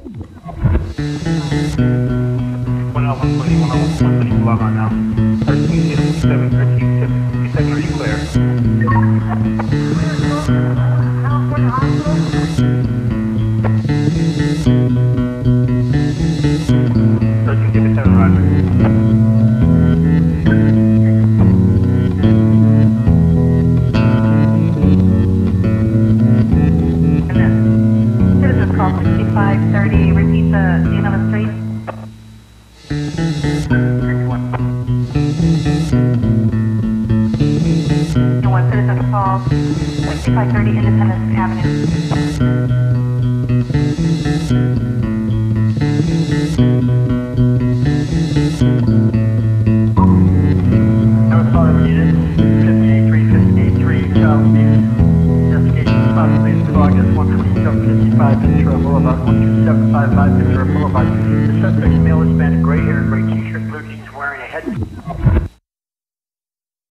One one twenty, one L one twenty, log on now. Thirteen six seven, thirteen six, seven, are you clear? Thirteen roger. Citizens 6530, repeat the name of the street. And one citizen call 6530 Independence Avenue. North Hollywood Unit, 583, 583, Southeast. Investigation possibly in August 12755 Ventura Boulevard, 12755 Ventura Boulevard. The suspect's male Hispanic, gray hair, gray t-shirt, blue jeans, wearing a head.